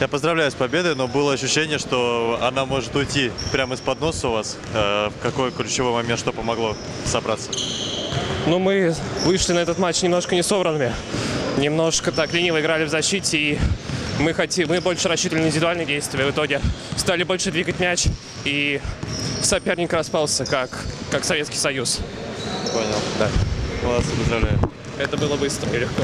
Я поздравляю с победой, но было ощущение, что она может уйти прямо из-под носа у вас. Э, в какой ключевой момент, что помогло собраться? Ну, мы вышли на этот матч немножко не собранными. Немножко так лениво играли в защите, и мы, хотим, мы больше рассчитывали на индивидуальные действия. В итоге стали больше двигать мяч, и соперник распался, как, как Советский Союз. Понял. Да. Молодцы, поздравляю. Это было быстро и легко.